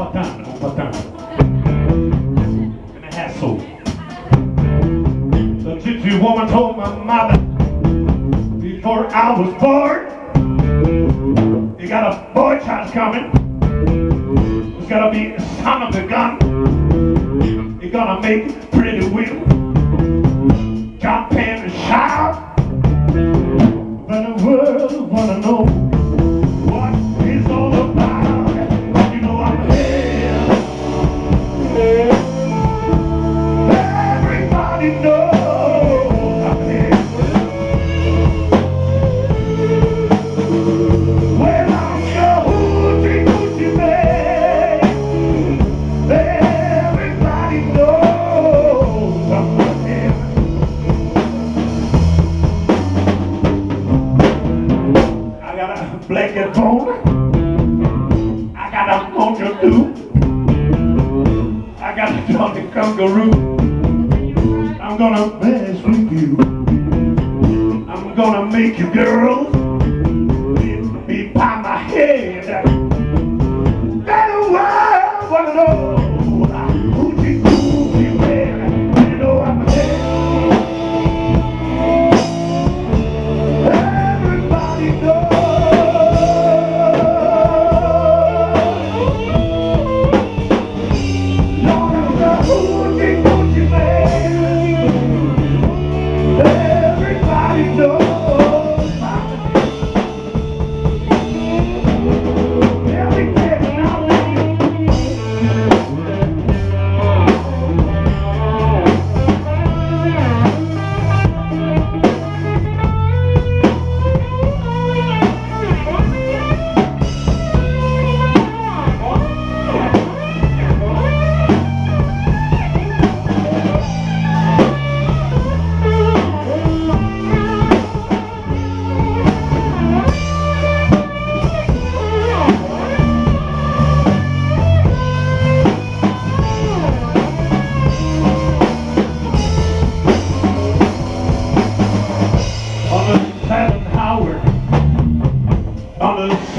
And a hassle. The gypsy woman told my mother before I was born, you got a boy child coming. It's gotta be a son of a gun. You're gonna make pretty will. Jump in and shout. But the world wanna know blanket bone. I got a mojo too. I got a Johnny kangaroo. I'm gonna mess with you. I'm gonna make you girls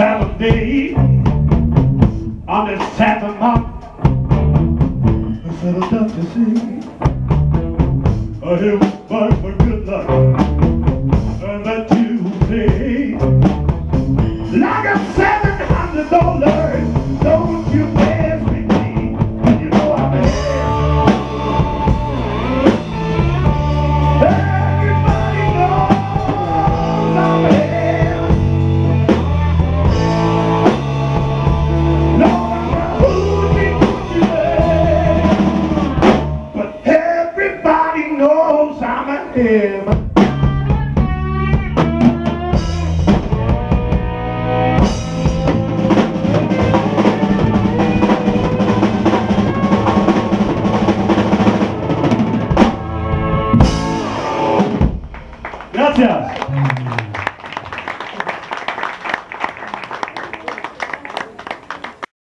on the seventh day, on the seventh month, I said, "Oh, Doctor, see, I hear but for good luck, and that you say, like a seven hundred dollars, I'm a him. Gracias.